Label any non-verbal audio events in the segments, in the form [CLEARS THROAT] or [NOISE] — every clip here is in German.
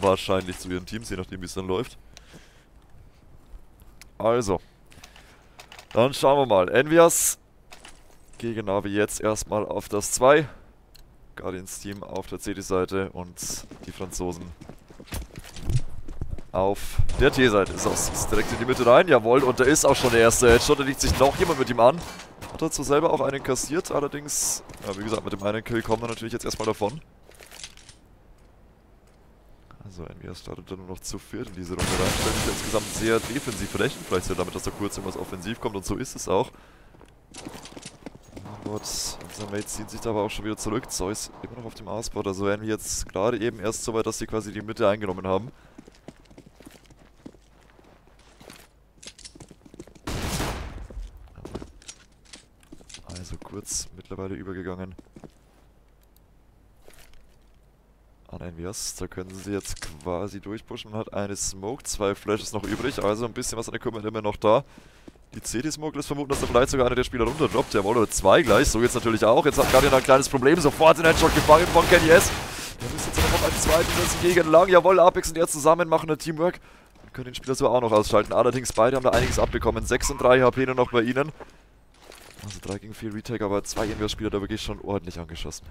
wahrscheinlich zu ihren Teams, je nachdem wie es dann läuft. Also. Dann schauen wir mal. Envias gegen Navi jetzt erstmal auf das 2. Guardians Team auf der CD-Seite und die Franzosen auf der T-Seite. Ist direkt in die Mitte rein. Jawohl, und da ist auch schon der erste Headshot. Da liegt sich noch jemand mit ihm an. Hat dazu selber auch einen kassiert, allerdings, ja, wie gesagt, mit dem einen Kill kommen wir natürlich jetzt erstmal davon. Also NVS startet dann nur noch zu viert in diese Runde rein. Stellt sich insgesamt sehr defensiv rechnen. Vielleicht sehr damit, dass da kurz irgendwas offensiv kommt und so ist es auch. Gott, unser Mate zieht sich da aber auch schon wieder zurück. Zeus immer noch auf dem A-Spot. Also wären wir jetzt gerade eben erst so weit, dass sie quasi die Mitte eingenommen haben. Also kurz mittlerweile übergegangen an NVS. Da können sie jetzt quasi durchpushen. Hat eine Smoke, zwei Flashes noch übrig. Also ein bisschen was an Equipment immer noch da. Die CD-Smoke ist vermuten, dass da vielleicht sogar einer der Spieler runterdroppt. Jawohl, oder zwei gleich. So jetzt natürlich auch. Jetzt hat Guardian ein kleines Problem. Sofort den Headshot gefangen von Kenny S. Der müsste jetzt noch einen zweiten Plätzen gegen lang. Jawohl, Apex und er zusammen machen ein Teamwork. Wir können den Spieler so auch noch ausschalten. Allerdings beide haben da einiges abbekommen. 6 und 3 HP nur noch bei ihnen. Also 3 gegen 4 Retake, aber zwei Inverse-Spieler da wirklich schon ordentlich angeschossen.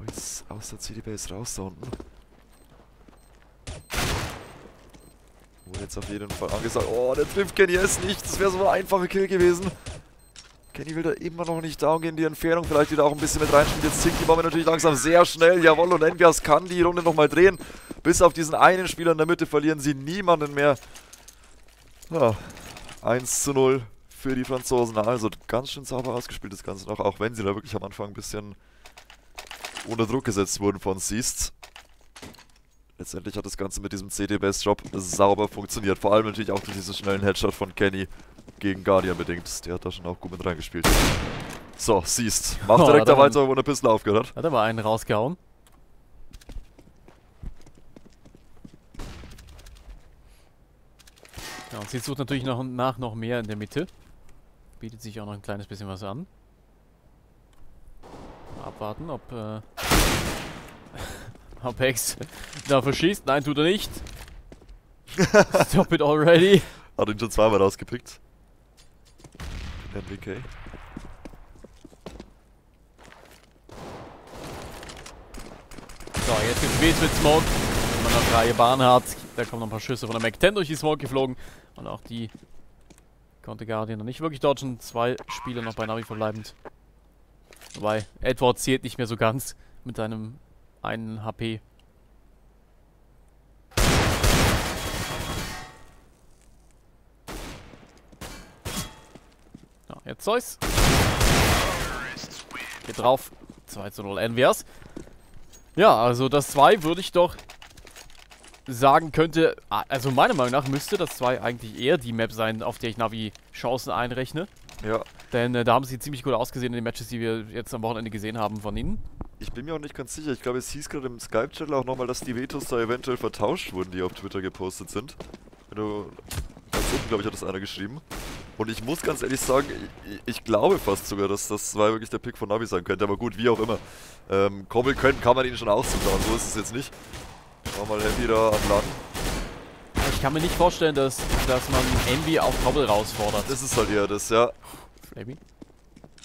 Mit Zeus aus der CD-Base raus da unten. Wurde jetzt auf jeden Fall angesagt. Oh, der trifft Kenny S nicht. Das wäre so ein einfacher Kill gewesen. Kenny will da immer noch nicht down gehen. Die Entfernung vielleicht wieder auch ein bisschen mit reinspielt. Jetzt zinkt die Bombe natürlich langsam sehr schnell. Jawohl, und Envias kann die Runde nochmal drehen. Bis auf diesen einen Spieler in der Mitte verlieren sie niemanden mehr. Ja, 1 zu 0 für die Franzosen. Also ganz schön sauber ausgespielt das Ganze noch. Auch wenn sie da wirklich am Anfang ein bisschen unter Druck gesetzt wurden von Seast. Letztendlich hat das Ganze mit diesem CD-Base-Drop sauber funktioniert. Vor allem natürlich auch durch diesen schnellen Headshot von Kenny gegen Guardian bedingt. Der hat da schon auch gut mit reingespielt. So, siehst. Macht Oh, direkt da er weiter, wo eine Pistole aufgehört hat. Hat aber einen rausgehauen. Ja, und sie sucht natürlich noch und nach noch mehr in der Mitte. Bietet sich auch noch ein kleines bisschen was an. Abwarten, ob äh, [LAUGHS] Apex da verschießt. Nein, tut er nicht. [LAUGHS] Stop it already. Hat ihn schon zweimal rausgepickt. NWK. So, jetzt geht's Beats mit Smoke. Wenn man eine freie Bahn hat, da kommen noch ein paar Schüsse von der Mac 10 durch die Smoke geflogen. Und auch die konnte Guardian noch nicht wirklich dodgen. Zwei Spieler noch bei Navi verbleibend. Wobei, Edward zählt nicht mehr so ganz mit seinem einen HP. Ja, jetzt Zeus. Geht drauf. 2 zu 0 NVS. Ja, also das 2 würde ich doch sagen könnte, also meiner Meinung nach müsste das 2 eigentlich eher die Map sein, auf der ich Navi Chancen einrechne. Ja, Denn äh, da haben sie ziemlich gut ausgesehen in den Matches, die wir jetzt am Wochenende gesehen haben von ihnen. ich bin mir auch nicht ganz sicher. Ich glaube, es hieß gerade im Skype-Channel auch nochmal, dass die Vetos da eventuell vertauscht wurden, die auf Twitter gepostet sind. Wenn du. Ganz unten, glaube ich, hat das einer geschrieben. Und ich muss ganz ehrlich sagen, ich, ich glaube fast sogar, dass das 2 wirklich der Pick von Navi sein könnte. Aber gut, wie auch immer. Ähm, koppeln können kann man ihn schon auszutrauen. So ist es jetzt nicht. Wir mal Happy da an Land. Ich kann mir nicht vorstellen, dass, dass man Envy auf Cobble herausfordert. Das ist halt eher das, ja. Flaby.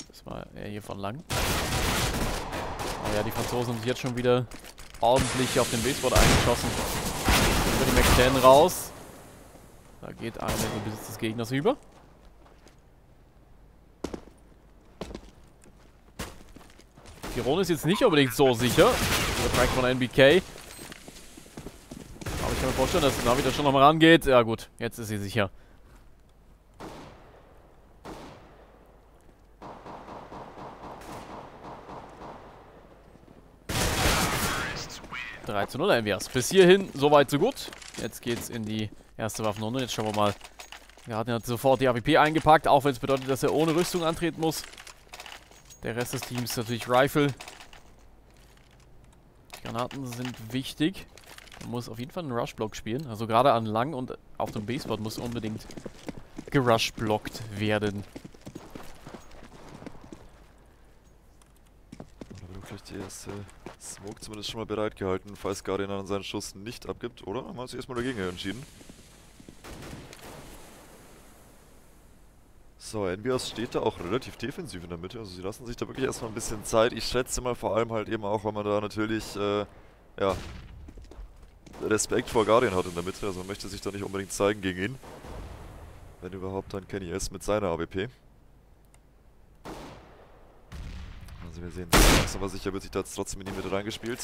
Das war eher hier von lang. Aber ja, die Franzosen haben sich jetzt schon wieder ordentlich auf den Baseboard eingeschossen. Über die 10 raus. Da geht einer in den Besitz des Gegners über. Tirone ist jetzt nicht unbedingt so sicher. Der Track von NBK. Ich kann mir vorstellen, dass Navi da schon nochmal rangeht. Ja gut, jetzt ist sie sicher. Zu 0 NVS. Bis hierhin soweit so gut. Jetzt geht's in die erste Waffenrunde. Jetzt schauen wir mal. Garden hat sofort die AWP eingepackt, auch wenn es bedeutet, dass er ohne Rüstung antreten muss. Der Rest des Teams ist natürlich Rifle. Granaten sind wichtig. Man muss auf jeden Fall einen Rush-Block spielen. Also gerade an lang und auf dem Baseboard muss unbedingt gerush-blockt werden. vielleicht die erste Smoke zumindest schon mal bereit gehalten, falls Guardian seinen Schuss nicht abgibt, oder? Haben wir uns erstmal dagegen entschieden. So, Envias steht da auch relativ defensiv in der Mitte, also sie lassen sich da wirklich erstmal ein bisschen Zeit. Ich schätze mal vor allem halt eben auch, weil man da natürlich, äh, ja, Respekt vor Guardian hat in der Mitte, also möchte sich da nicht unbedingt zeigen gegen ihn. Wenn überhaupt dann Kenny S mit seiner AWP. Also wir sehen, langsam aber sicher wird sich da jetzt trotzdem in die Mitte reingespielt.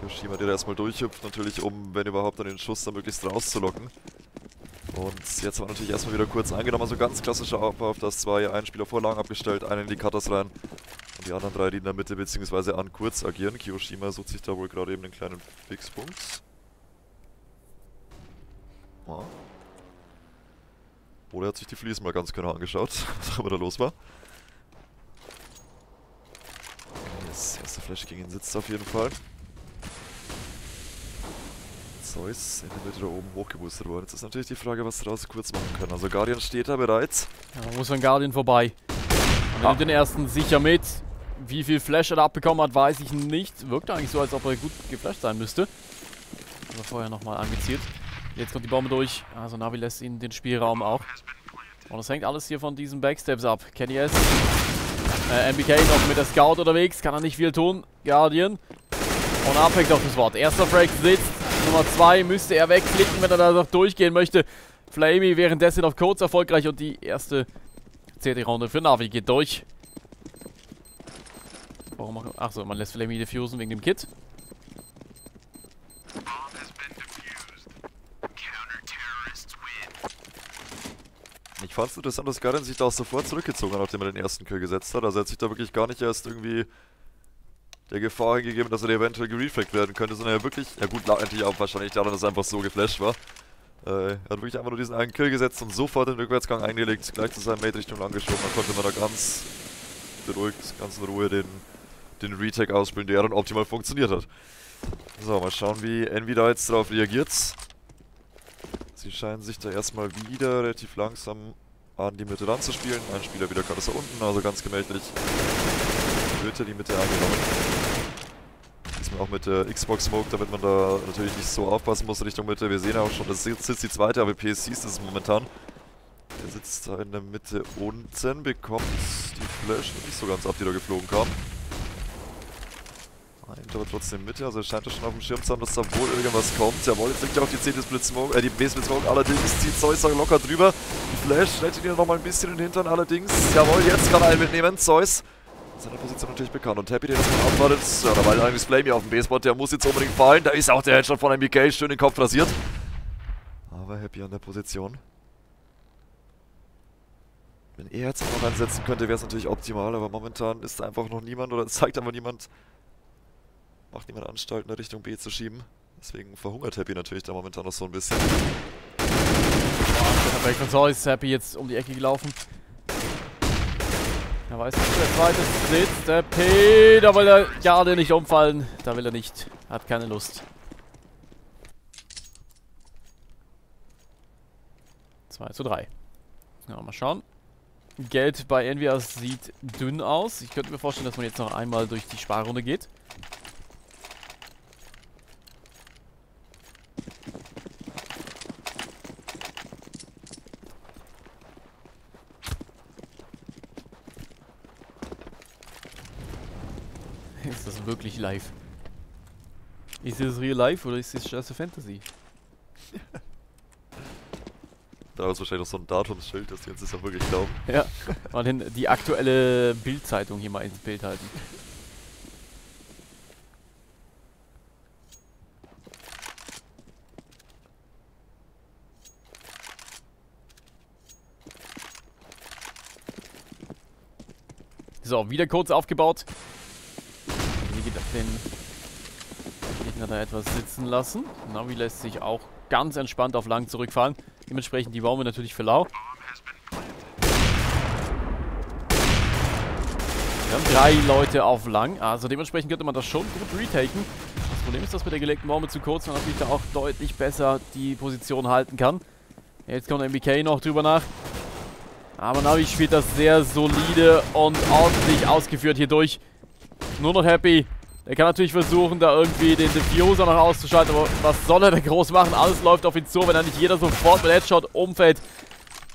Kyoshima, der da erstmal durchhüpft, natürlich um, wenn überhaupt, dann den Schuss dann möglichst rauszulocken. Und jetzt war natürlich erstmal wieder kurz eingenommen, also ganz klassischer Ablauf, dass zwei einen Spieler Vorlagen abgestellt, einen in die Cutters rein die anderen drei, die in der Mitte bzw. an kurz agieren. Kiyoshima sucht sich da wohl gerade eben den kleinen Fixpunkt. Ja. Oder er hat sich die Fliesen mal ganz genau angeschaut, [LAUGHS] was immer da los war. Das erste Flash gegen ihn sitzt auf jeden Fall. Zeus in der Mitte da oben hochgeboostet worden. Jetzt ist natürlich die Frage, was sie daraus kurz machen können. Also Guardian steht da bereits. Ja, man muss an Guardian vorbei. Und er nimmt den ersten sicher mit. Wie viel Flash er da abbekommen hat, weiß ich nicht. Wirkt eigentlich so, als ob er gut geflasht sein müsste. Aber vorher nochmal angezielt. Jetzt kommt die Bombe durch. Also Navi lässt ihn den Spielraum auch. Und das hängt alles hier von diesen Backsteps ab. Kenny S. Äh, MBK noch mit der Scout unterwegs. Kann er nicht viel tun. Guardian. Und abhängt auf das Wort. Erster Frag sitzt. Nummer 2 müsste er wegklicken, wenn er da noch durchgehen möchte. Flamey währenddessen auf Codes erfolgreich und die erste CT-Runde für Navi geht durch. Warum auch? Achso, man lässt Flamey diffusen wegen dem Kit. Ich fand es interessant, dass Guardian sich da auch sofort zurückgezogen hat, nachdem er den ersten Kill gesetzt hat. Also er hat sich da wirklich gar nicht erst irgendwie der Gefahr hingegeben, dass er eventuell gerefragt werden könnte, sondern er wirklich, ja gut, lag natürlich auch wahrscheinlich daran, dass er einfach so geflasht war. Äh, er hat wirklich einfach nur diesen einen Kill gesetzt und sofort den Rückwärtsgang eingelegt, gleich zu seinem Mate Richtung angeschoben. Dann konnte man da ganz beruhigt, ganz in Ruhe den, den Retake ausspielen, der dann optimal funktioniert hat. So, mal schauen, wie Envy da jetzt darauf reagiert. Sie scheinen sich da erstmal wieder relativ langsam an die Mitte ranzuspielen. Ein Spieler wieder gerade da unten, also ganz gemächlich wird er die Mitte eingenommen. Diesmal auch mit der Xbox Smoke, damit man da natürlich nicht so aufpassen muss Richtung Mitte. Wir sehen auch schon, das ist jetzt die zweite AWP, siehst das momentan. Der sitzt da in der Mitte unten, bekommt die Flash nicht so ganz ab, die da geflogen kam. Nimmt aber trotzdem mit, also scheint er schon auf dem Schirm zu haben, dass da wohl irgendwas kommt. Jawohl, jetzt liegt er auf die C Split Smoke, äh, die B Split Smoke, allerdings zieht Zeus da locker drüber. Die Flash rettet ihn nochmal ein bisschen in den Hintern, allerdings. Jawohl, jetzt kann er einen mitnehmen, Zeus. Seine Position natürlich bekannt und Happy, der das mal abwartet. Ja, da war allerdings Flame hier auf dem B-Spot, der muss jetzt unbedingt fallen. Da ist auch der Headshot von MBK, schön den Kopf rasiert. Aber Happy an der Position. Wenn er jetzt noch einsetzen könnte, wäre es natürlich optimal, aber momentan ist einfach noch niemand oder zeigt einfach niemand, macht niemand Anstalten, in Richtung B zu schieben. Deswegen verhungert Happy natürlich da momentan noch so ein bisschen. Back von Saw ist Happy jetzt um die Ecke gelaufen. Er weiß nicht, der zweite sitzt. Der P, da will er gerade nicht umfallen. Da will er nicht. Hat keine Lust. 2 zu 3. Ja, mal schauen. Geld bei Envias sieht dünn aus. Ich könnte mir vorstellen, dass man jetzt noch einmal durch die Sparrunde geht. Ist das wirklich live? Ist das real life oder ist das a Fantasy? [LAUGHS] Da ist wahrscheinlich noch so ein Datumsschild, dass die uns das auch wirklich glauben. [LAUGHS] Ja, mal hin die aktuelle Bildzeitung hier mal ins Bild halten. So, wieder kurz aufgebaut. Den Gegner da etwas sitzen lassen. Navi lässt sich auch ganz entspannt auf lang zurückfahren. Dementsprechend die Baume natürlich für lau. Wir haben drei Leute auf lang, also dementsprechend könnte man das schon gut retaken. Das Problem ist, dass mit der gelegten Bombe zu kurz man natürlich da auch deutlich besser die Position halten kann. Jetzt kommt MBK noch drüber nach. Aber Navi spielt das sehr solide und ordentlich ausgeführt hier durch. nur noch happy. Er kann natürlich versuchen, da irgendwie den Diffuser noch auszuschalten, aber was soll er denn groß machen? Alles läuft auf ihn zu, wenn er nicht jeder sofort mit Headshot umfällt.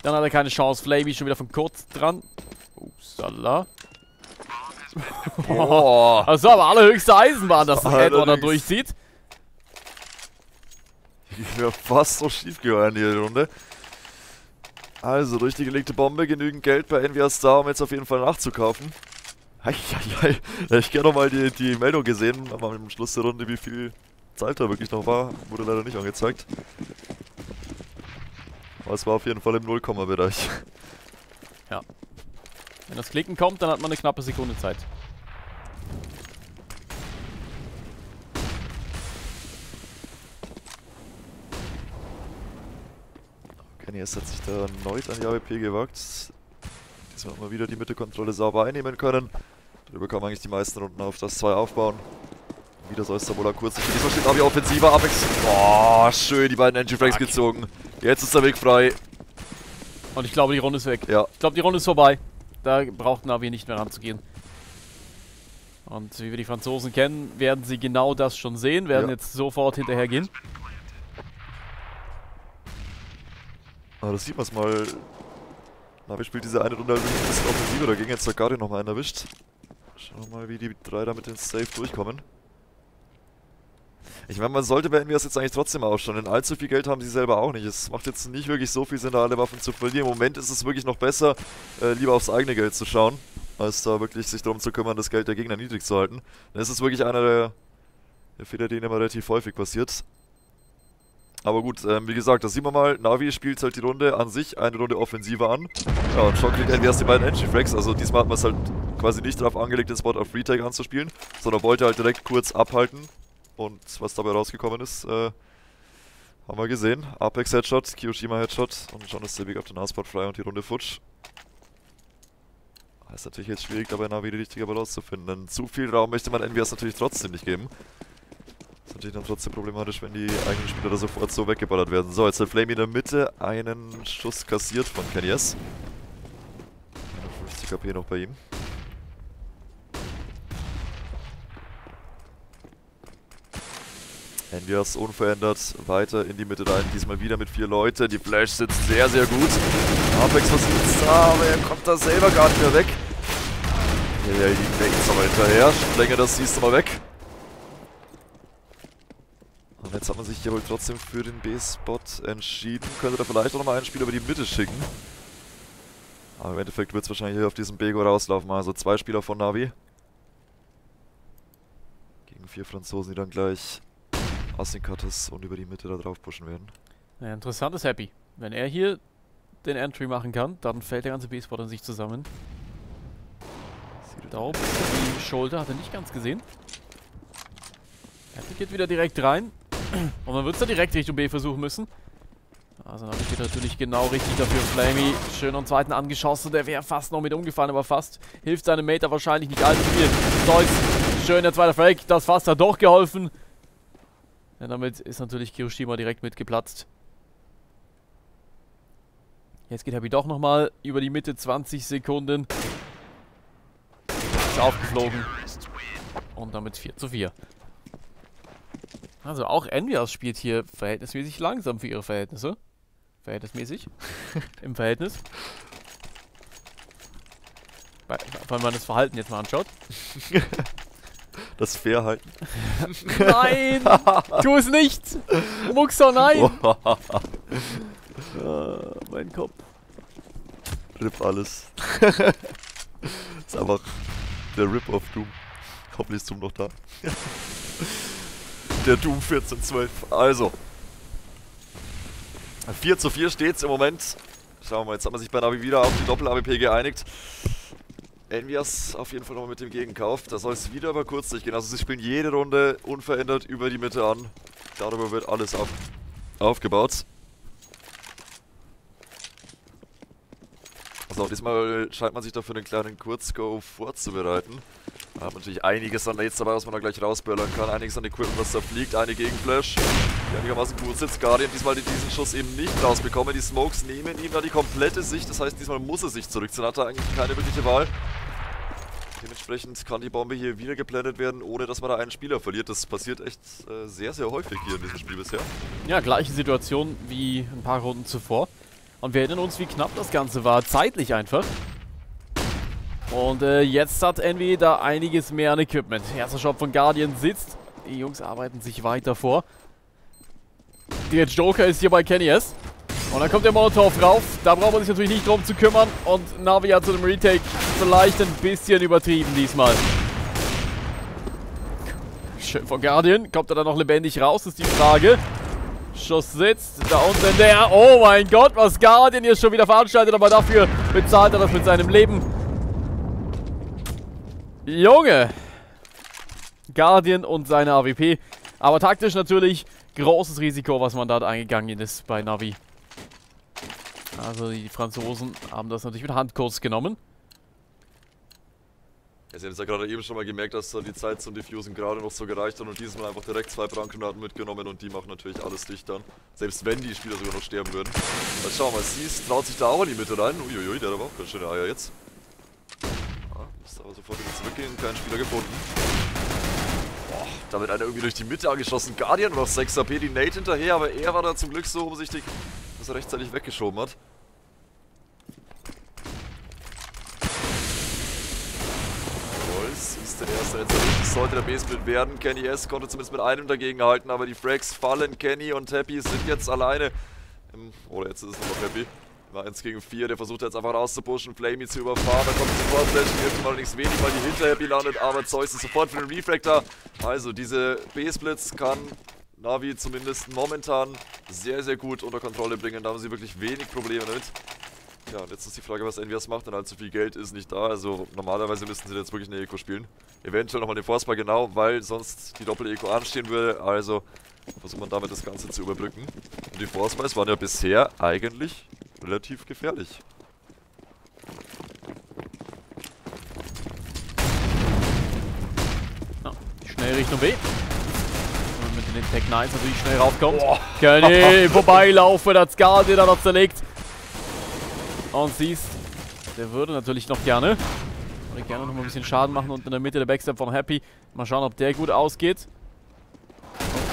Dann hat er keine Chance. Flavy schon wieder von kurz dran. Upsala. Boah. [LAUGHS] Also aber allerhöchste Eisenbahn, dass das Edward da durchzieht. Ich wäre fast so schief gegangen hier die Runde. Also, durch die gelegte Bombe genügend Geld bei NVS da, um jetzt auf jeden Fall nachzukaufen. Ich habe nochmal die, die Meldung gesehen, aber am Schluss der Runde, wie viel Zeit da wirklich noch war. Wurde leider nicht angezeigt. Aber es war auf jeden Fall im Nullkomma-Bereich. Wenn das Klicken kommt, dann hat man eine knappe Sekunde Zeit. Kenny S hat sich da erneut an die AWP gewagt. Diesmal man wieder die Mittekontrolle sauber einnehmen können. Darüber kann man eigentlich die meisten Runden auf das 2 aufbauen. Wieder soll es da wohl ein kurz. Diesmal steht Navi offensiver. Apex. Boah, schön die beiden Engine Flags gezogen. Jetzt ist der Weg frei. Und ich glaube, die Runde ist weg. Ja, Ich glaube, die Runde ist vorbei. Da braucht Navi nicht mehr ranzugehen. Und wie wir die Franzosen kennen, werden sie genau das schon sehen, werden Ja. jetzt sofort hinterhergehen. aber das sieht man mal. Navi spielt diese eine Runde ein bisschen offensiver. Da ging jetzt der Guardian nochmal einen erwischt. Schauen wir mal, wie die drei da mit den Safe durchkommen. Ich meine, man sollte bei NVS jetzt eigentlich trotzdem ausschauen, denn allzu viel Geld haben sie selber auch nicht. Es macht jetzt nicht wirklich so viel Sinn, da alle Waffen zu verlieren. Im Moment ist es wirklich noch besser, äh, lieber aufs eigene Geld zu schauen, als da wirklich sich darum zu kümmern, das Geld der Gegner niedrig zu halten. Es ist wirklich einer der, der Fehler, die immer relativ häufig passiert. Aber gut, ähm, wie gesagt, das sieht man mal. Navi spielt halt die Runde an sich eine Runde offensiver an. Ja, und schon kriegt NVS die beiden Entry Frags. Also diesmal hat man es halt quasi nicht darauf angelegt, den Spot auf Retake anzuspielen, sondern wollte halt direkt kurz abhalten. Und was dabei rausgekommen ist, äh, haben wir gesehen. Apex Headshot, Kiyoshima Headshot und schon ist der Weg auf den A-Spot frei und die Runde futsch. Das ist natürlich jetzt schwierig, dabei Navi die richtige Balance zu finden, denn zu viel Raum möchte man NVS natürlich trotzdem nicht geben. Ist natürlich dann trotzdem problematisch, wenn die eigenen Spieler da sofort so weggeballert werden. So, jetzt hat Flame in der Mitte einen Schuss kassiert von Kenny S. 50 KP noch bei ihm. Envias unverändert weiter in die Mitte rein, diesmal wieder mit vier Leute. Die Flash sitzt sehr, sehr gut. Apex versucht da, aber er kommt da selber gar nicht mehr weg. Ja, ja, die Nates aber hinterher. Länger das siehst du mal weg. Und jetzt hat man sich hier wohl trotzdem für den B-Spot entschieden. Könnte da vielleicht auch nochmal einen Spieler über die Mitte schicken. Aber im Endeffekt wird es wahrscheinlich hier auf diesem Bego rauslaufen. Also zwei Spieler von Navi. Gegen vier Franzosen, die dann gleich Asyncatus und über die Mitte da drauf pushen werden. Ja, interessant ist Happy. Wenn er hier den Entry machen kann, dann fällt der ganze B-Spot an sich zusammen. Da oben die Schulter hat er nicht ganz gesehen. Happy geht wieder direkt rein. [CLEARS THROAT] Und man wird es da direkt Richtung B versuchen müssen. Also dann steht natürlich genau richtig dafür. Flamey schön am zweiten angeschossen. Der wäre fast noch mit umgefallen, aber fast hilft seinem Mate da wahrscheinlich nicht allzu viel. Zeus, schön der zweite Frag. Das fast hat doch geholfen. Ja, damit ist natürlich Kiyoshima direkt mitgeplatzt. Jetzt geht Happy doch nochmal über die Mitte 20 Sekunden. Ist aufgeflogen. Und damit 4 zu 4. Also auch Envias spielt hier verhältnismäßig langsam für ihre Verhältnisse. Verhältnismäßig. [LAUGHS] Im Verhältnis. Weil wenn man das Verhalten jetzt mal anschaut. [LAUGHS] Das Fairhalten. Nein! [LAUGHS] tu es nicht! Muxer, nein! [LAUGHS] Ah, mein Kopf. Rip alles. [LAUGHS] ist einfach der Rip of Doom. Hoffentlich ist Doom noch da. der Doom 1412. Also. 4 zu 4 steht's im Moment. Schauen wir mal, jetzt hat man sich bei Navi wieder auf die Doppel-AWP geeinigt. Envias auf jeden Fall nochmal mit dem Gegenkauf. Da soll es wieder aber kurz durchgehen. Also sie spielen jede Runde unverändert über die Mitte an. Darüber wird alles auf, aufgebaut. Also auch diesmal scheint man sich dafür einen kleinen Kurzgo vorzubereiten. Da hat man natürlich einiges an Nades dabei, was man da gleich rausböllern kann. Einiges an Equipment, was da fliegt. Eine Gegenflash, die einigermaßen gut sitzt. Guardian diesmal diesen Schuss eben nicht rausbekommen. Die Smokes nehmen ihm da die komplette Sicht. Das heißt, diesmal muss er sich zurückziehen. Hat er eigentlich keine wirkliche Wahl. Dementsprechend kann die Bombe hier wieder geblendet werden, ohne dass man da einen Spieler verliert. Das passiert echt äh, sehr, sehr häufig hier in diesem Spiel bisher. Ja, gleiche Situation wie ein paar Runden zuvor. Und wir erinnern uns, wie knapp das Ganze war. Zeitlich einfach. Und äh, jetzt hat Envy da einiges mehr an Equipment. Erster Shop von Guardian sitzt. Die Jungs arbeiten sich weiter vor. Der Joker ist hier bei Kenny S. Und dann kommt der Molotov rauf. Da braucht man sich natürlich nicht drum zu kümmern. Und Navi hat zu dem Retake vielleicht ein bisschen übertrieben diesmal. Schön von Guardian. Kommt er da noch lebendig raus, ist die Frage. Schuss sitzt. Da unten der. Oh mein Gott, was Guardian hier schon wieder veranstaltet. Aber dafür bezahlt er das mit seinem Leben. Junge. Guardian und seine AWP. Aber taktisch natürlich großes Risiko, was man da eingegangen ist bei Navi. Also die Franzosen haben das natürlich mit Handkurs genommen. Sie haben es ja gerade eben schon mal gemerkt, dass da die Zeit zum Diffusen gerade noch so gereicht hat und diesmal einfach direkt zwei Brandgranaten mitgenommen und die machen natürlich alles dicht dann. Selbst wenn die Spieler sogar noch sterben würden. Jetzt schauen mal, Seas traut sich da auch in die Mitte rein. Uiuiui, der hat aber auch ganz schöne Eier jetzt. Ah, müsste aber sofort wieder zurückgehen, keinen Spieler gefunden. Boah, da wird einer irgendwie durch die Mitte angeschossen. Guardian noch 6 AP, die Nate hinterher, aber er war da zum Glück so umsichtig, er rechtzeitig weggeschoben hat. ist der erste Das sollte der B-Split werden. Kenny S konnte zumindest mit einem dagegen halten, aber die Frags fallen. Kenny und Happy sind jetzt alleine. Im, oder jetzt ist es noch Happy. War 1 gegen 4, der versucht jetzt einfach rauszupushen, Flamey zu überfahren, da kommt sofort Flash, hilft ihm allerdings wenig, weil die hinter Happy landet, aber Zeus ist sofort für den Refractor. Also diese B-Splits kann Navi zumindest momentan sehr, sehr gut unter Kontrolle bringen, da haben sie wirklich wenig Probleme mit. Ja, und jetzt ist die Frage, was NVS macht, denn allzu viel Geld ist nicht da. Also normalerweise müssten sie jetzt wirklich eine Eco spielen. Eventuell nochmal den Forcebar genau, weil sonst die Doppel-Eco anstehen würde. Also versucht man damit das Ganze zu überbrücken. Und die Forcebuys waren ja bisher eigentlich relativ gefährlich. Schnell Richtung B. Den Tech 9 natürlich schnell raufkommt. Kenny, [LAUGHS] vorbeilaufen, das Guardian da noch zerlegt. Und siehst, der würde natürlich noch gerne. Würde gerne noch mal ein bisschen Schaden machen und in der Mitte der Backstab von Happy. Mal schauen, ob der gut ausgeht.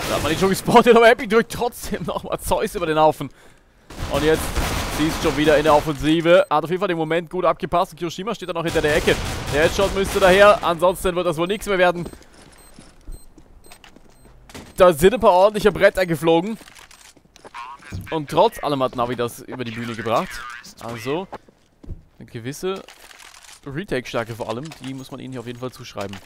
Da hat man ihn schon gespottet, aber Happy drückt trotzdem nochmal Zeus über den Haufen. Und jetzt siehst schon wieder in der Offensive. Hat auf jeden Fall den Moment gut abgepasst. Kiyoshima steht da noch hinter der Ecke. Der Headshot müsste daher. Ansonsten wird das wohl nichts mehr werden. Da sind ein paar ordentliche Bretter geflogen. Und trotz allem hat Navi das über die Bühne gebracht. Also, eine gewisse Retake-Stärke vor allem, die muss man ihnen hier auf jeden Fall zuschreiben.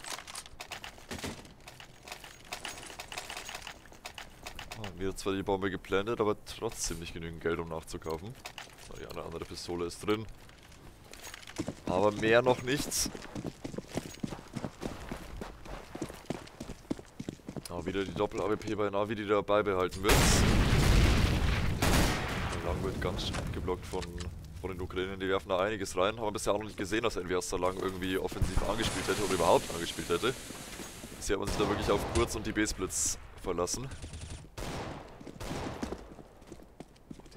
Oh, mir zwar die Bombe geplantet, aber trotzdem nicht genügend Geld, um nachzukaufen. Die eine andere Pistole ist drin. Aber mehr noch nichts. Aber wieder die Doppel-AWP bei Navi, die dabei behalten wird. Lang wird ganz stark geblockt von von den Ukrainern, die werfen da einiges rein. Haben wir bisher auch noch nicht gesehen, dass NWS da lang irgendwie offensiv angespielt hätte oder überhaupt angespielt hätte. Bisher hat man sich da wirklich auf Kurz und die B-Splits verlassen.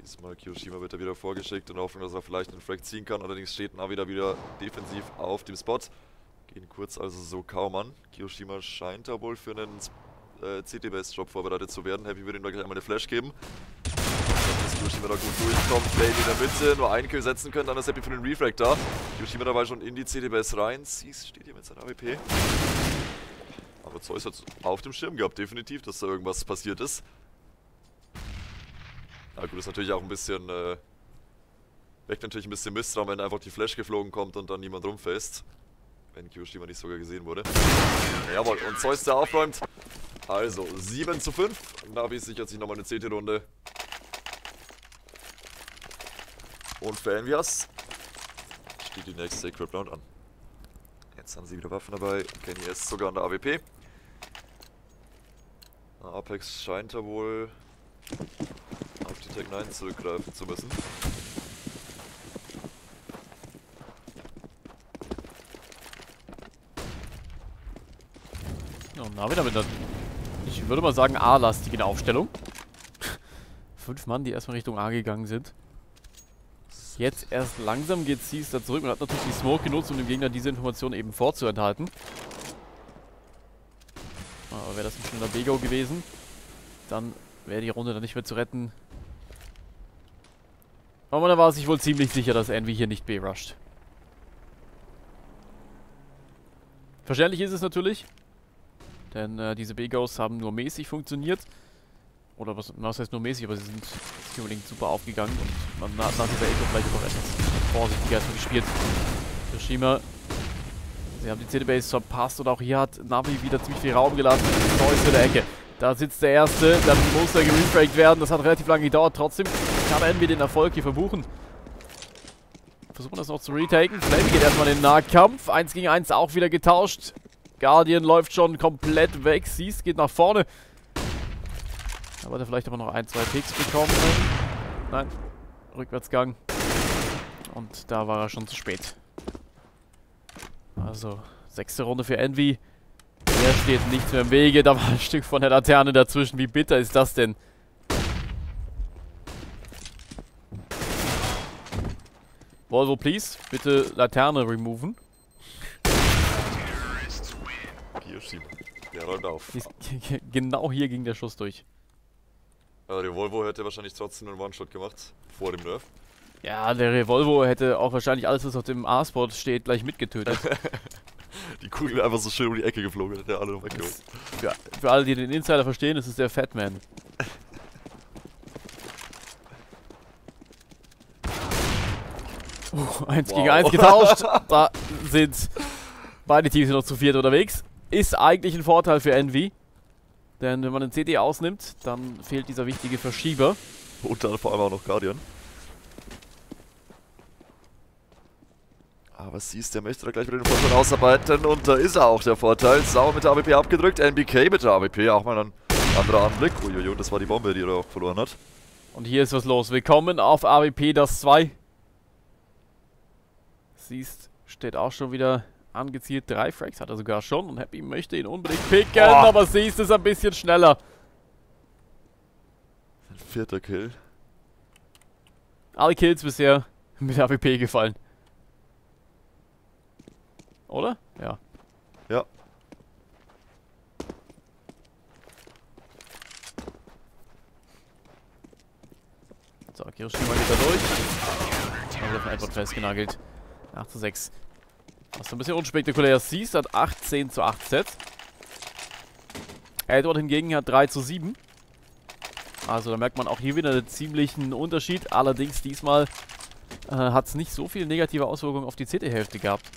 Diesmal Kiyoshima wird er wieder vorgeschickt in der Hoffnung, dass er vielleicht einen Frag ziehen kann. Allerdings steht Navi wieder defensiv auf dem Spot. Gehen kurz also so kaum an. Kiyoshima scheint da wohl für einen äh, CT-Base-Job vorbereitet zu werden. Happy würde ihm da gleich einmal eine Flash geben. Yoshima da gut durchkommt. Flame in der Mitte, nur einen Kill setzen können, dann ist Happy für den Refract da. Yoshima dabei schon in die CDBS rein. Seas steht hier mit seiner AWP. Aber Zeus hat auf dem Schirm gehabt, definitiv, dass da irgendwas passiert ist. Na gut, ist natürlich auch ein bisschen, äh, weckt natürlich ein bisschen Misstrauen, wenn einfach die Flash geflogen kommt und dann niemand rumfasst. Wenn Kiyoshima nicht sogar gesehen wurde. Jawohl, und Zeus der aufräumt. Also, 7 zu 5. Navi sichert sich nochmal eine CT-Runde. Und für Envias steht die nächste Equip Round an. Jetzt haben sie wieder Waffen dabei. Kenny ist sogar an der AWP. Apex scheint er wohl auf die Tech 9 zurückgreifen zu müssen. Ja, na wieder mit der, ich würde mal sagen, A-lastigen Aufstellung. Fünf Mann, die erstmal Richtung A gegangen sind. Jetzt erst langsam geht Seas da zurück und hat natürlich die Smoke genutzt, um dem Gegner diese Information eben vorzuenthalten. Aber wäre das ein schneller Bego gewesen, dann wäre die Runde dann nicht mehr zu retten. Aber da war sich wohl ziemlich sicher, dass Envy hier nicht B-rusht. Verständlich ist es natürlich, denn äh, diese B-Ghosts haben nur mäßig funktioniert. Oder was, was heißt nur mäßig, aber sie sind nicht unbedingt super aufgegangen und man hat nach dieser Echo vielleicht auch etwas vorsichtiger gespielt. Yoshima, sie haben die CD-Base verpasst und auch hier hat Navi wieder ziemlich viel Raum gelassen. Neues in der Ecke. Da sitzt der Erste, dann muss er gerefragt werden. Das hat relativ lange gedauert. Trotzdem kann er irgendwie den Erfolg hier verbuchen. Versuchen das noch zu retaken. Flammy geht erstmal in den Nahkampf. 1 gegen 1 auch wieder getauscht. Guardian läuft schon komplett weg. Siehst, geht nach vorne. Da wollte er vielleicht aber noch ein, zwei Picks bekommen. Nein, Rückwärtsgang. Und da war er schon zu spät. Also, sechste Runde für Envy. Der steht nichts mehr im Wege. Da war ein [LAUGHS] Stück von der Laterne dazwischen. Wie bitter ist das denn? Volvo, please. Bitte Laterne removen. Kiyoshima. Der räumt auf. [LAUGHS] genau hier ging der Schuss durch. Der Volvo hätte wahrscheinlich trotzdem einen One-Shot gemacht. Vor dem Nerf. Ja, der Revolvo hätte auch wahrscheinlich alles, was auf dem A-Spot steht, gleich mitgetötet. [LAUGHS] die Kugel wäre einfach so schön um die Ecke geflogen, hätte er alle noch weggeholt. Für, für alle, die den Insider verstehen, das ist der Fatman. Uh, [LAUGHS] 1 wow. gegen 1 getauscht. da sind beide Teams noch zu viert unterwegs. Ist eigentlich ein Vorteil für Envy. Denn wenn man den CD ausnimmt, dann fehlt dieser wichtige Verschieber. Und dann vor allem auch noch Guardian. Aber siehst, der möchte da gleich mit den Vorteil ausarbeiten und da ist er auch der Vorteil. Sauer mit der AWP abgedrückt, NBK mit der AWP, auch mal ein anderer Anblick. Uiuiui, das war die Bombe, die er auch verloren hat. Und hier ist was los. Willkommen auf AWP, das 2. Siehst, steht auch schon wieder angezielt. Drei Frags hat er sogar schon und Happy möchte ihn unbedingt picken, oh. aber siehst es ein bisschen schneller. Ein vierter Kill. Alle Kills bisher [LAUGHS] mit AWP gefallen. Oder? Ja. Ja. So, Kiroshima geht da durch. Also auf einfach festgenagelt. 8 zu 6. Was ein bisschen unspektakulär siehst, hat 18 zu 8 Sets. Edward hingegen hat 3 zu 7. Also da merkt man auch hier wieder einen ziemlichen Unterschied. Allerdings diesmal äh, hat es nicht so viele negative Auswirkungen auf die CT-Hälfte gehabt.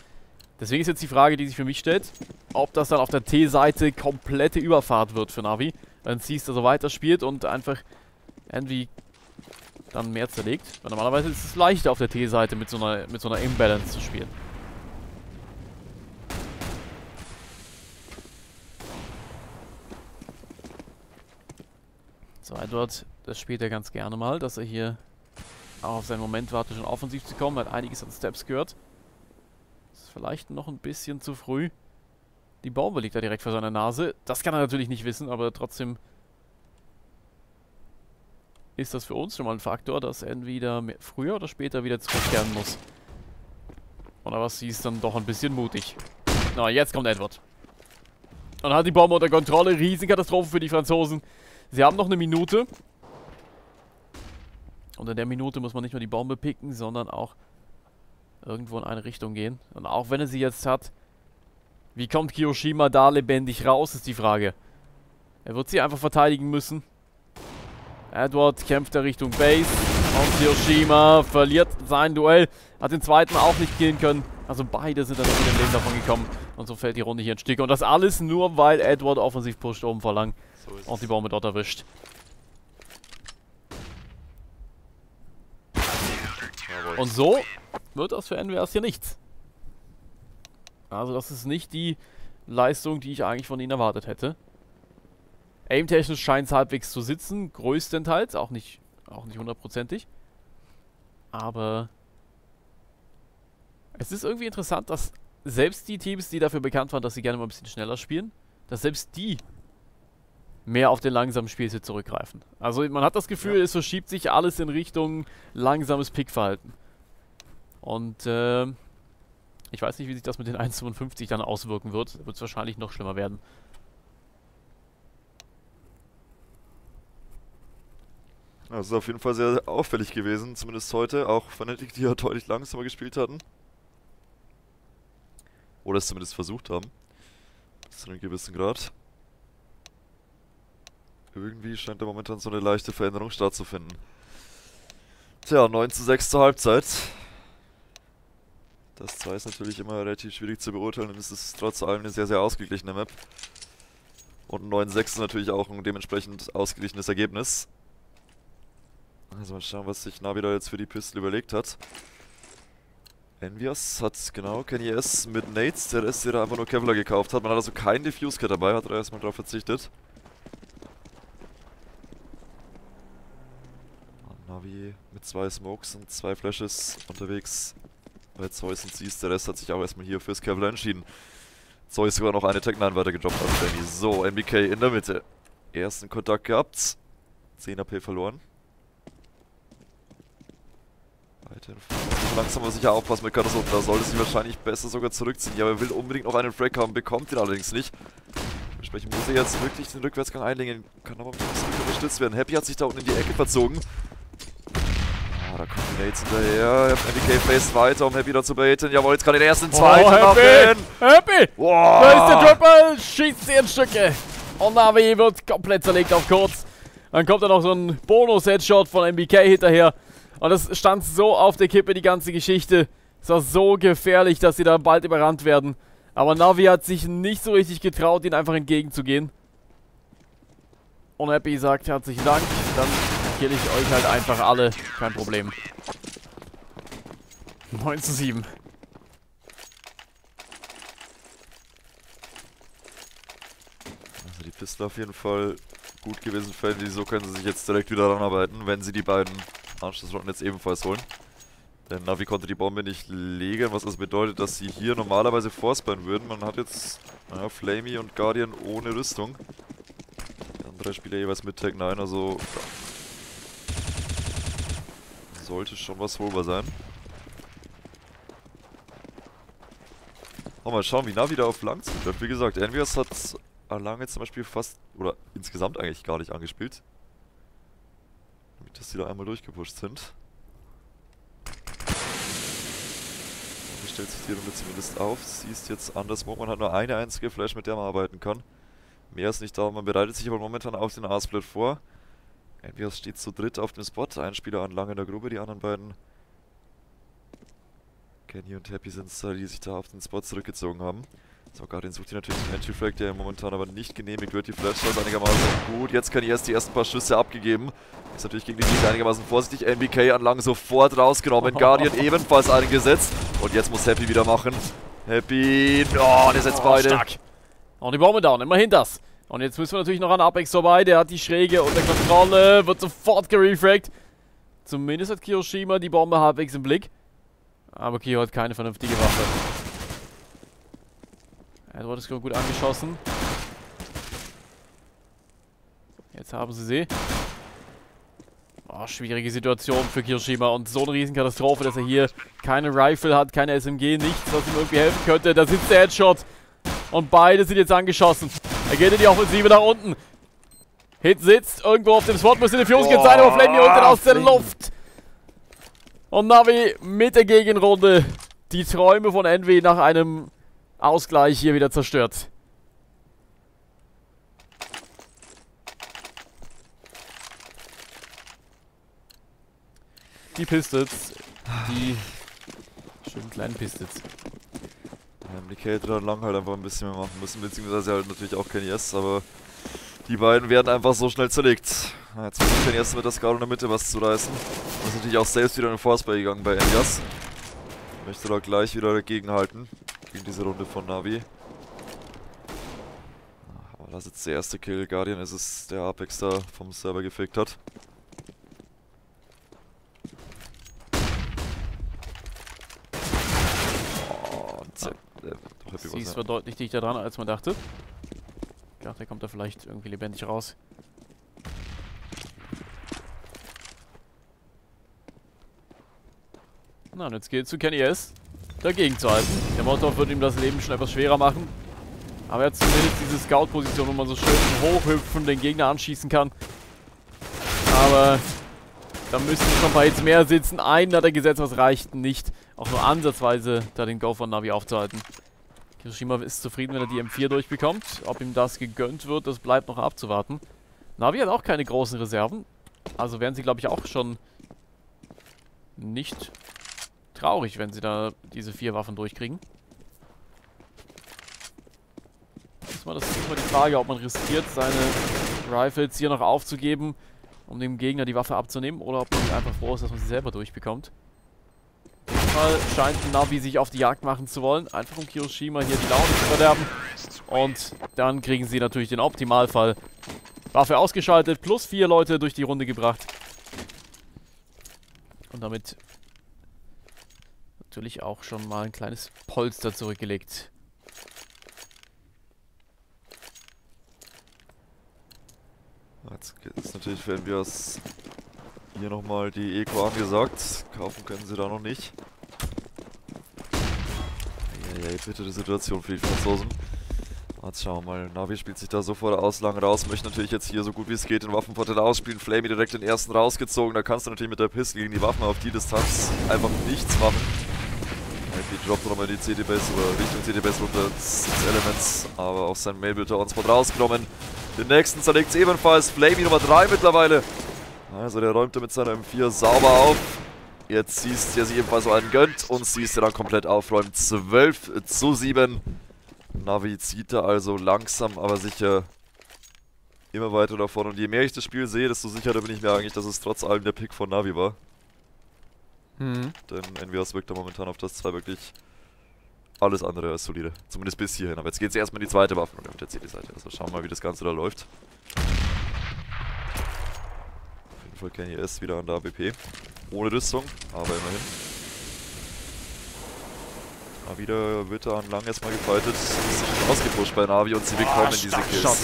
Deswegen ist jetzt die Frage, die sich für mich stellt, ob das dann auf der T-Seite komplette Überfahrt wird für Navi. Wenn Seas da so weiterspielt und einfach irgendwie dann mehr zerlegt. Weil normalerweise ist es leichter auf der T-Seite mit so mit so einer Imbalance zu spielen. Edward, das spielt er ganz gerne mal, dass er hier auch auf seinen Moment wartet, schon offensiv zu kommen. Hat einiges an Steps gehört. Ist vielleicht noch ein bisschen zu früh. Die Bombe liegt da direkt vor seiner Nase. Das kann er natürlich nicht wissen, aber trotzdem ist das für uns schon mal ein Faktor, dass er entweder früher oder später wieder zurückkehren muss. Oder was sie ist dann doch ein bisschen mutig. Na, jetzt kommt Edward. Und hat die Bombe unter Kontrolle. Riesenkatastrophe für die Franzosen. Sie haben noch eine Minute. Und in der Minute muss man nicht nur die Bombe picken, sondern auch irgendwo in eine Richtung gehen. Und auch wenn er sie jetzt hat, wie kommt Kiyoshima da lebendig raus, ist die Frage. Er wird sie einfach verteidigen müssen. Edward kämpft er Richtung Base. Und Kiyoshima verliert sein Duell. Hat den zweiten auch nicht killen können. Also beide sind dann mit dem Leben davon gekommen. Und so fällt die Runde hier ein Stück. Und das alles nur, weil Edward offensiv pusht oben verlangt. So und die Bombe dort erwischt. Und so wird das für NWS hier nichts. Also das ist nicht die Leistung, die ich eigentlich von ihnen erwartet hätte. Aim-technisch scheint es halbwegs zu sitzen, größtenteils, auch nicht, auch nicht hundertprozentig. Aber es ist irgendwie interessant, dass selbst die Teams, die dafür bekannt waren, dass sie gerne mal ein bisschen schneller spielen, dass selbst die mehr auf den langsamen Spielstil zurückgreifen. Also man hat das Gefühl, ja. es verschiebt sich alles in Richtung langsames Pickverhalten. Und äh, ich weiß nicht, wie sich das mit den 1,55 dann auswirken wird. Wird es wahrscheinlich noch schlimmer werden. Also auf jeden Fall sehr auffällig gewesen, zumindest heute. Auch Fnatic, die ja deutlich langsamer gespielt hatten. Oder es zumindest versucht haben. Zu einem gewissen Grad. Irgendwie scheint da momentan so eine leichte Veränderung stattzufinden. Tja, 9 zu 6 zur Halbzeit. Das 2 ist natürlich immer relativ schwierig zu beurteilen und es ist trotz allem eine sehr, sehr ausgeglichene Map. Und 9-6 ist natürlich auch ein dementsprechend ausgeglichenes Ergebnis. Also mal schauen, was sich Navi da jetzt für die Pistole überlegt hat. Envias hat genau Kenny S mit Nates, der Rest, der da einfach nur Kevlar gekauft hat. Man hat also kein Diffuse Kit dabei, hat er erstmal darauf verzichtet. Navi mit zwei Smokes und zwei Flashes unterwegs bei Zeus und Seas. Der Rest hat sich auch erstmal hier fürs Kevlar entschieden. Zeus sogar noch eine Tech 9 weitergedroppt als Danny. So, MBK in der Mitte. Ersten Kontakt gehabt. 10 AP verloren. Weiterhin langsam aber sicher aufpassen mit Katastrophen. Da sollte sie wahrscheinlich besser sogar zurückziehen. Ja, aber er will unbedingt noch einen Frag haben, bekommt ihn allerdings nicht. Dementsprechend muss er jetzt wirklich den Rückwärtsgang einlegen. Kann aber ein bisschen unterstützt werden. Happy hat sich da unten in die Ecke verzogen. Ah, da kommt die Nates hinterher. MBK face weiter, um Happy da zu baiten. Jawohl, jetzt kann er den ersten, zweiten oh, Happy! machen. Happy! Wow. Da ist der Triple! Schießt sie in Stücke! Und Navi wird komplett zerlegt auf kurz. Dann kommt da noch so ein Bonus-Headshot von MBK hinterher. Und es stand so auf der Kippe, die ganze Geschichte. Es war so gefährlich, dass sie da bald überrannt werden. Aber Navi hat sich nicht so richtig getraut, ihnen einfach entgegenzugehen. Und Happy sagt herzlichen Dank. Dann kill ich euch halt einfach alle. Kein Problem. 9 zu 7. Also die Pistole auf jeden Fall gut gewesen für die. So können sie sich jetzt direkt wieder ranarbeiten, wenn sie die beiden Anschlussrunden jetzt ebenfalls holen. Denn Navi konnte die Bombe nicht legen, was das bedeutet, dass sie hier normalerweise vorspannen würden. Man hat jetzt naja, Flamey und Guardian ohne Rüstung. Die anderen Spieler jeweils mit Tag 9, also sollte schon was holbar sein. Oh, mal schauen, wie Navi da auf lang zutrifft. Wie gesagt, Envious hat lange zum Beispiel fast, oder insgesamt eigentlich gar nicht angespielt dass die da einmal durchgepusht sind. Wie stellt sich die Runde zumindest auf. Sie ist jetzt anders. Man hat nur eine einzige Flash, mit der man arbeiten kann. Mehr ist nicht da. Man bereitet sich aber momentan auf den A-Split vor. Envios steht zu dritt auf dem Spot. Ein Spieler an lang in der Grube, die anderen beiden Kenny und Happy sind es, die sich da auf den Spot zurückgezogen haben. So, Guardian sucht hier natürlich den Entry Flag, der momentan aber nicht genehmigt wird. Die Flash ist einigermaßen gut. Jetzt kann ich erst die ersten paar Schüsse abgegeben. Ist natürlich gegen die Gegner einigermaßen vorsichtig. MBK an lang sofort rausgenommen. Guardian ebenfalls eingesetzt. Und jetzt muss Happy wieder machen. Happy. Oh, der setzt oh, beide. Stark. Und die Bombe down, immerhin das. Und jetzt müssen wir natürlich noch an Apex vorbei. Der hat die Schräge unter Kontrolle. Wird sofort gerefragt. Zumindest hat Kiyoshima die Bombe halbwegs im Blick. Aber Kyo hat keine vernünftige Waffe. Edward ist gut angeschossen. Jetzt haben sie sie. Oh, schwierige Situation für Kirschima und so eine Riesenkatastrophe, dass er hier keine Rifle hat, keine SMG, nichts, was ihm irgendwie helfen könnte. Da sitzt der Headshot und beide sind jetzt angeschossen. Er geht in die Offensive nach unten. Hit sitzt irgendwo auf dem Spot, müsste eine Führungskit sein, aber Flammy unten aus der Luft. Und Navi mit der Gegenrunde. Die Träume von Envy nach einem Ausgleich hier wieder zerstört. Die Pistols, die schönen kleinen Pistols. Ja, Indicator und Lang halt einfach ein bisschen mehr machen müssen, beziehungsweise halt natürlich auch kein Yes, aber die beiden werden einfach so schnell zerlegt. Jetzt versucht Kenny Yes mit der Scout in der Mitte was zu reißen. Das ist natürlich auch selbst wieder in Force bei gegangen bei Elias. Möchte da gleich wieder dagegen halten gegen diese Runde von Navi. Aber das ist jetzt der erste Kill. Guardian ist es, der Apex da vom Server gefickt hat. Oh, ah. äh, Sie ist zwar deutlich dichter dran, als man dachte. Ich dachte, der kommt da vielleicht irgendwie lebendig raus. Na, und jetzt geht es zu Kenny S. dagegen zu halten. Der Molotov wird ihm das Leben schon etwas schwerer machen. Aber er hat zumindest diese Scout-Position, wo man so schön hochhüpfen, den Gegner anschießen kann. Aber da müssen schon ein paar Hits mehr sitzen. Einen hat er gesetzt, was reicht nicht. Auch nur ansatzweise da den Go von Navi aufzuhalten. Kirishima ist zufrieden, wenn er die M4 durchbekommt. Ob ihm das gegönnt wird, das bleibt noch abzuwarten. Navi hat auch keine großen Reserven. Also wären sie, glaube ich, auch schon nicht traurig, wenn sie da diese vier Waffen durchkriegen. Das ist, mal, das ist immer die Frage, ob man riskiert, seine Rifles hier noch aufzugeben, um dem Gegner die Waffe abzunehmen, oder ob man einfach froh ist, dass man sie selber durchbekommt. Fall scheint Navi sich auf die Jagd machen zu wollen, einfach um Kiroshima hier die Laune zu verderben. Und dann kriegen sie natürlich den Optimalfall. Waffe ausgeschaltet, plus vier Leute durch die Runde gebracht. Und damit natürlich auch schon mal ein kleines Polster zurückgelegt. Jetzt ist natürlich für NBS hier nochmal die Eco angesagt. Kaufen können sie da noch nicht. Bitte die Situation für die Franzosen. Jetzt schauen wir mal. Navi spielt sich da sofort aus, lang raus. Möchte natürlich jetzt hier so gut wie es geht den Waffenportal ausspielen. Flamey direkt den ersten rausgezogen. Da kannst du natürlich mit der Pistole gegen die Waffen auf die Distanz einfach nichts machen. Die droppt nochmal die CT-Base oder Richtung CT-Base runter des Elements. Aber auch sein Mailbilder on Spot rausgenommen. Den nächsten zerlegt es ebenfalls. Flamey Nummer 3 mittlerweile. Also der räumt mit seiner M4 sauber auf. Jetzt siehst du, der sich ebenfalls so einen gönnt und siehst du dann komplett aufräumt. 12 zu 7. Navi zieht da also langsam, aber sicher immer weiter davon. Und je mehr ich das Spiel sehe, desto sicherer bin ich mir eigentlich, dass es trotz allem der Pick von Navi war. Hm. Denn NVS wirkt da momentan auf das 2 wirklich alles andere als solide. Zumindest bis hierhin. Aber jetzt geht es erstmal in die zweite Waffe auf der CD-Seite. Also schauen wir mal, wie das Ganze da läuft. Auf jeden Fall Kenny S wieder an der ABP. Ohne Rüstung, aber immerhin. Mal wieder wird da an lang erstmal gefightet. Ist schon ausgepusht bei Navi und sie bekommen oh, diese Kills. Shot.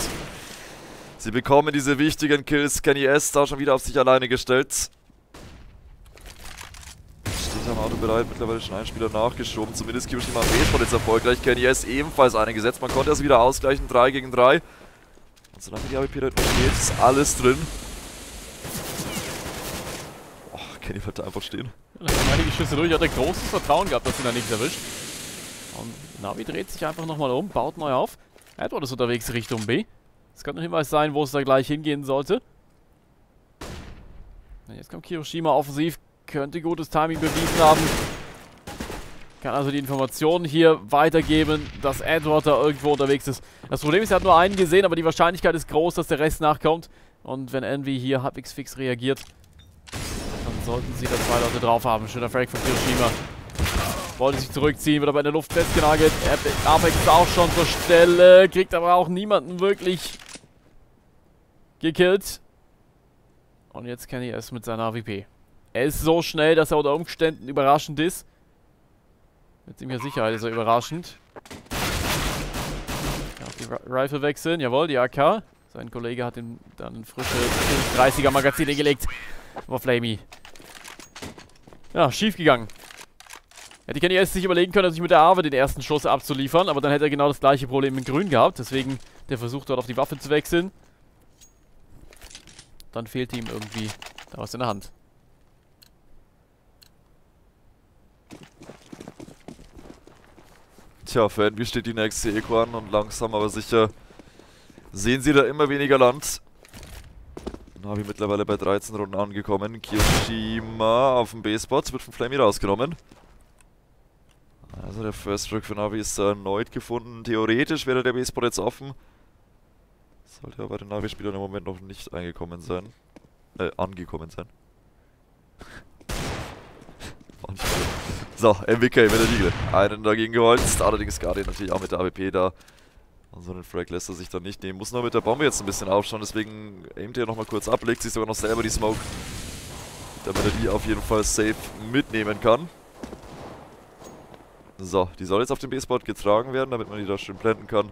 Sie bekommen diese wichtigen Kills. Kenny S da schon wieder auf sich alleine gestellt am Auto bereit, mittlerweile schon ein Spieler nachgeschoben. Zumindest Kiyoshima Baseball jetzt erfolgreich. Kenny S ebenfalls eingesetzt. Man konnte es wieder ausgleichen, 3 gegen 3. Und solange die AWP da steht, ist alles drin. Kenny bleibt da einfach stehen. Ja, da einige Schüsse durch, hat er großes Vertrauen gehabt, dass ihn da nichts erwischt. Und Navi dreht sich einfach nochmal um, baut neu auf. Edward ist unterwegs Richtung B. Das könnte ein Hinweis sein, wo es da gleich hingehen sollte. Jetzt kommt Kiyoshima offensiv, könnte gutes Timing bewiesen haben. Kann also die Informationen hier weitergeben, dass Edward da irgendwo unterwegs ist. Das Problem ist, er hat nur einen gesehen, aber die Wahrscheinlichkeit ist groß, dass der Rest nachkommt. Und wenn Envy hier halbwegs fix reagiert, sollten sie da zwei Leute drauf haben. Schöner Frag von Hiroshima. Wollte sich zurückziehen, wird aber in der Luft festgenagelt. Apex ist auch schon zur Stelle, kriegt aber auch niemanden wirklich gekillt. Und jetzt Kenny es mit seiner AWP. Er ist so schnell, dass er unter Umständen überraschend ist. Mit ziemlicher Sicherheit ist er überraschend. Kann auf die Rifle wechseln. Jawohl, die AK. Sein Kollege hat ihm dann ein frische 30er Magazin gelegt. Aber Flamey. Ja, schief gegangen. Hätte Kenny erst sich überlegen können, sich mit der Arve den ersten Schuss abzuliefern, aber dann hätte er genau das gleiche Problem in Grün gehabt. Deswegen der Versuch dort auf die Waffe zu wechseln. Dann fehlte ihm irgendwie da was in der Hand. Tja, für Envy steht die nächste Eco an und langsam aber sicher sehen sie da immer weniger Land. Ich mittlerweile bei 13 Runden angekommen. Kiyoshima auf dem B-Spot wird von Flamey rausgenommen. Also der First Rook für Navi ist erneut gefunden. Theoretisch wäre der B-Spot jetzt offen. Sollte aber den Navi-Spielern im Moment noch nicht eingekommen sein. Äh, angekommen sein. So, MWK mit der Diegel. Einen dagegen geholzt, allerdings Guardian natürlich auch mit der AWP da. Und so einen Frag lässt er sich dann nicht nehmen. Muss nur mit der Bombe jetzt ein bisschen aufschauen, deswegen aimt er nochmal kurz ab, legt sich sogar noch selber die Smoke. Damit er die auf jeden Fall safe mitnehmen kann. So, die soll jetzt auf den B-Spot getragen werden, damit man die da schön blenden kann.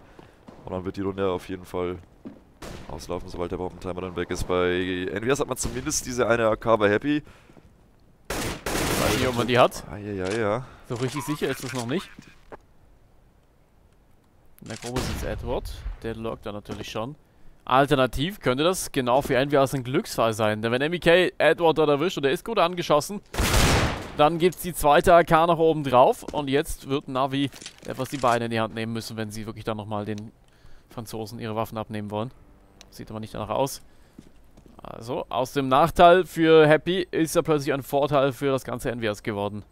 Und dann wird die Runde auf jeden Fall auslaufen, sobald der Bombentimer dann weg ist. Bei NVS hat man zumindest diese eine AK bei Happy weiß nicht, ob man die hat. Ah, ja, ja, ja. So richtig sicher ist das noch nicht. In der Gruppe sitzt Edward. Der lockt da natürlich schon. Alternativ könnte das genau für NWAs ein Glücksfall sein. Denn wenn MEK Edward dort erwischt und er ist gut angeschossen, dann gibt es die zweite AK nach oben drauf. Und jetzt wird Navi etwas die Beine in die Hand nehmen müssen, wenn sie wirklich dann nochmal den Franzosen ihre Waffen abnehmen wollen. Sieht aber nicht danach aus. Also, aus dem Nachteil für Happy ist er plötzlich ein Vorteil für das ganze NWS geworden.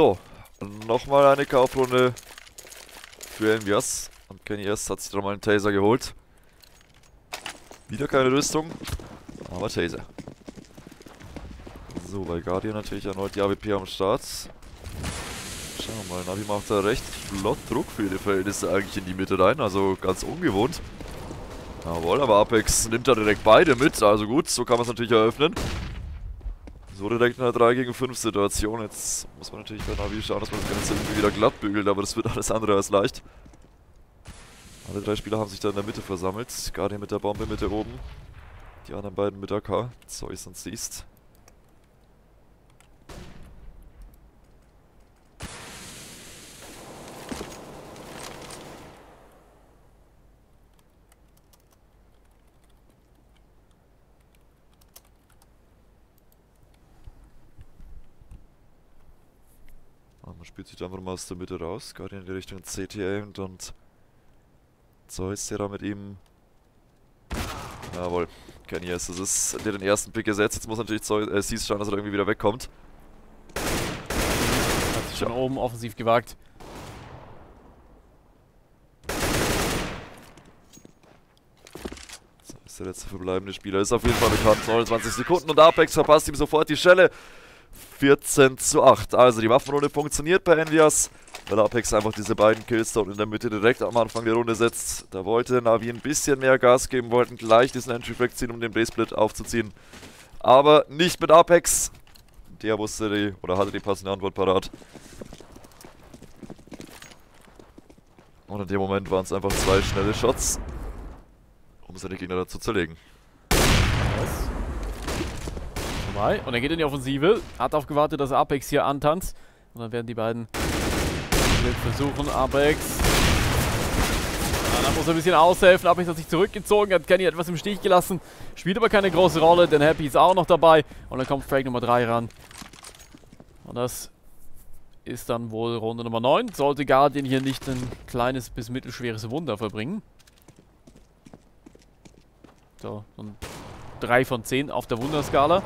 So, nochmal eine Kaufrunde für Envias. Und Kenny S hat sich nochmal einen Taser geholt. Wieder keine Rüstung, aber Taser. So, bei Guardian natürlich erneut die AWP am Start. Schauen wir mal, Navi macht da recht flott Druck für die Verhältnisse eigentlich in die Mitte rein, also ganz ungewohnt. Jawohl, aber Apex nimmt da direkt beide mit, also gut, so kann man es natürlich eröffnen. So direkt in einer 3 gegen 5 Situation. Jetzt muss man natürlich bei Navi schauen, dass man das Ganze irgendwie wieder glatt bügelt, aber das wird alles andere als leicht. Alle drei Spieler haben sich da in der Mitte versammelt. Guardian mit der Bombe Mitte oben. Die anderen beiden mit AK. Zeus und siehst. Spielt sich einfach mal aus der Mitte raus. Guardian in die Richtung CTA und, und Zeus, der da mit ihm. Jawohl, Kenny yes, das ist der den ersten Pick gesetzt. Jetzt muss natürlich Zeus, äh, Seas schauen, dass er irgendwie wieder wegkommt. Hat sich schon oben offensiv gewagt. So ist der letzte verbleibende Spieler. Ist auf jeden Fall bekannt. 29 Sekunden und Apex verpasst ihm sofort die Schelle. 14 zu 8. Also die Waffenrunde funktioniert bei Envias, weil Apex einfach diese beiden Kills dort in der Mitte direkt am Anfang der Runde setzt. Da wollte Navi ein bisschen mehr Gas geben, wollten gleich diesen Entry-Flag ziehen, um den Base-Split aufzuziehen. Aber nicht mit Apex. Der wusste die, oder hatte die passende Antwort parat. Und in dem Moment waren es einfach zwei schnelle Shots, um seine Gegner dazu zu zerlegen. Yes. Vorbei. Und er geht in die Offensive. Hat darauf gewartet, dass Apex hier antanzt. Und dann werden die beiden versuchen. Apex. Ja, da muss er ein bisschen aushelfen. Apex hat sich zurückgezogen, hat Kenny etwas im Stich gelassen. Spielt aber keine große Rolle, denn Happy ist auch noch dabei. Und dann kommt Frag Nummer 3 ran. Und das ist dann wohl Runde Nummer 9. Sollte Guardian hier nicht ein kleines bis mittelschweres Wunder verbringen. So, und 3 von 10 auf der Wunderskala.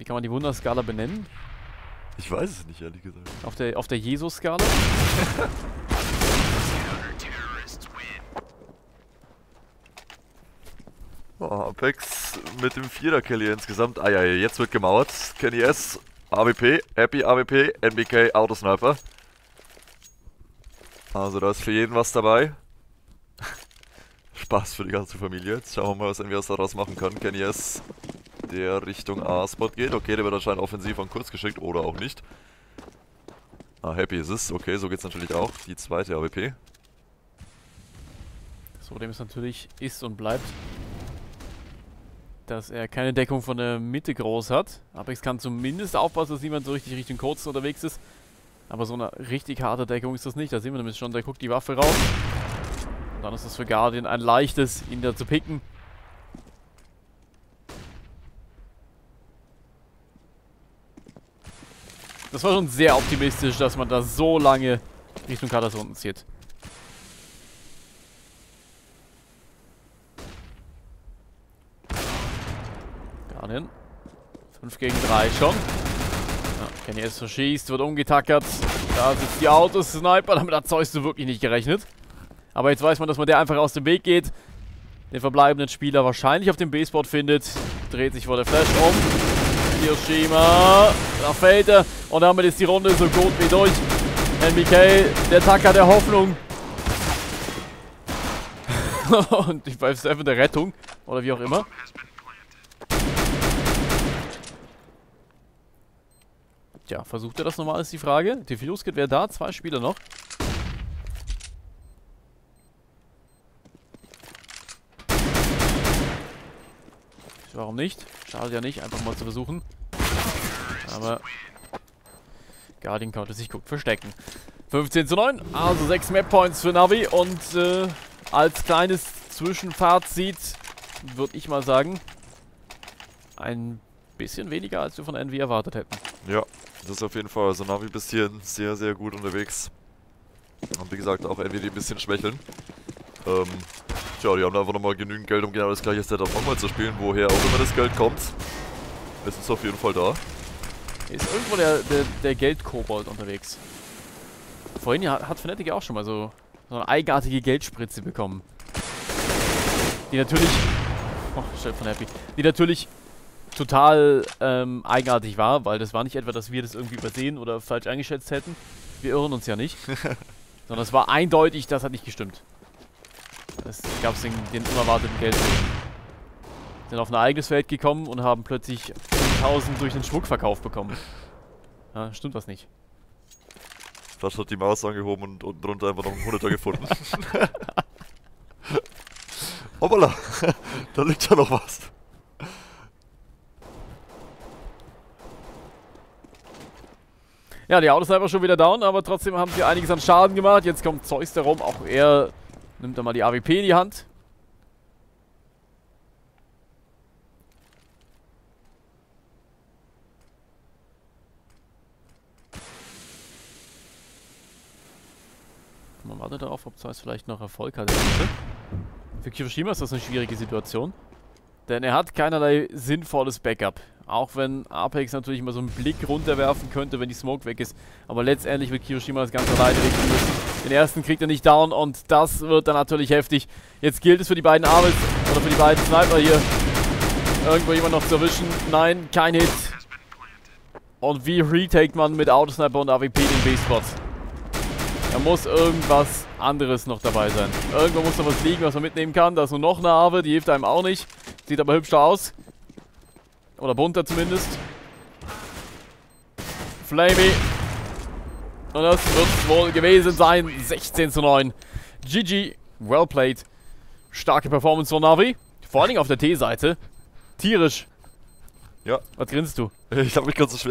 Wie kann man die Wunderskala benennen? Ich weiß es nicht, ehrlich gesagt. Auf der, auf der Jesus-Skala? [LAUGHS] oh, Apex mit dem Vierer-Kill hier insgesamt. Ah ja, jetzt wird gemauert. Kenny S, AWP, Happy AWP, NBK, Autosniper. Also da ist für jeden was dabei. Spaß für die ganze Familie. Jetzt schauen wir mal, was NWS daraus machen kann. Kenny S, der Richtung A-Spot geht. Okay, der wird anscheinend offensiv von kurz geschickt oder auch nicht. Ah, happy ist es. Okay, so geht's natürlich auch. Die zweite AWP. Das Problem ist natürlich, ist und bleibt, dass er keine Deckung von der Mitte groß hat. Apex kann zumindest aufpassen, dass niemand so richtig Richtung Kurz unterwegs ist. Aber so eine richtig harte Deckung ist das nicht. Da sehen wir nämlich schon, der guckt die Waffe raus. Und dann ist es für Guardian ein leichtes, ihn da zu picken. Das war schon sehr optimistisch, dass man da so lange Richtung Katas zieht. Guardian. 5 gegen 3 schon. Ja, Kenny S verschießt, wird umgetackert. Da sitzt die Autosniper, damit hat Zeus wirklich nicht gerechnet. Aber jetzt weiß man, dass man der einfach aus dem Weg geht. Den verbleibenden Spieler wahrscheinlich auf dem B-Spot findet. Dreht sich vor der Flash um. Hiroshima. Da fällt er. Und damit ist die Runde so gut wie durch. NBK, der Tacker der Hoffnung. [LAUGHS] und die 5-7 der Rettung. Oder wie auch immer. Tja, versucht er das nochmal, ist die Frage. Defuse Kit wäre da, zwei Spieler noch. Warum nicht? Schadet ja nicht, einfach mal zu versuchen. Aber Guardian konnte sich gut verstecken. 15 zu 9, also 6 Map Points für Navi und äh, als kleines Zwischenfazit würde ich mal sagen, ein bisschen weniger als wir von NV erwartet hätten. Ja, das ist auf jeden Fall. Also Navi bis hierhin sehr, sehr gut unterwegs. Und wie gesagt, auch NV die ein bisschen schwächeln. Ähm, tja, die haben einfach nochmal genügend Geld, um genau das gleiche Setup nochmal zu spielen. Woher auch immer das Geld kommt, es ist auf jeden Fall da. Ist irgendwo der, der, der Geldkobold unterwegs. Vorhin ja, hat Fnatic ja auch schon mal so, so eine eigenartige Geldspritze bekommen. Die natürlich... Oh, Chef von Happy. Die natürlich total ähm, eigenartig war, weil das war nicht etwa, dass wir das irgendwie übersehen oder falsch eingeschätzt hätten. Wir irren uns ja nicht. [LAUGHS] sondern es war eindeutig, das hat nicht gestimmt. Es gab den, den unerwarteten Geld. Sind auf ein eigenes Feld gekommen und haben plötzlich 1000 durch den Schmuckverkauf bekommen. Ja, stimmt was nicht. Flash hat die Maus angehoben und unten drunter einfach noch einen Hunderter gefunden. [LAUGHS] Hoppala, [LAUGHS] da liegt ja noch was. Ja, die Autos sind einfach schon wieder down, aber trotzdem haben sie einiges an Schaden gemacht. Jetzt kommt Zeus darum, auch er nimmt dann mal die AWP in die Hand. Man wartet darauf, ob Zeus vielleicht noch Erfolg hat. Für Kirishima ist das eine schwierige Situation. Denn er hat keinerlei sinnvolles Backup. Auch wenn Apex natürlich immer so einen Blick runterwerfen könnte, wenn die Smoke weg ist. Aber letztendlich wird Kirishima das Ganze alleine richten müssen. Den ersten kriegt er nicht down und das wird dann natürlich heftig. Jetzt gilt es für die beiden Arbeit oder für die beiden Sniper hier, irgendwo jemand noch zu erwischen. Nein, kein Hit. Und wie retaked man mit Autosniper und AWP den B-Spot? Da muss irgendwas anderes noch dabei sein. Irgendwo muss noch was liegen, was man mitnehmen kann. Da ist nur noch eine Arve, die hilft einem auch nicht. Sieht aber hübscher aus. Oder bunter zumindest. Flamey. Und das wird es wohl gewesen sein. 16 zu 9. GG. Well played. Starke Performance von Navi. Vor allen Dingen auf der T-Seite. Tierisch. Ja. Was grinst du? Ich habe mich ganz so schwer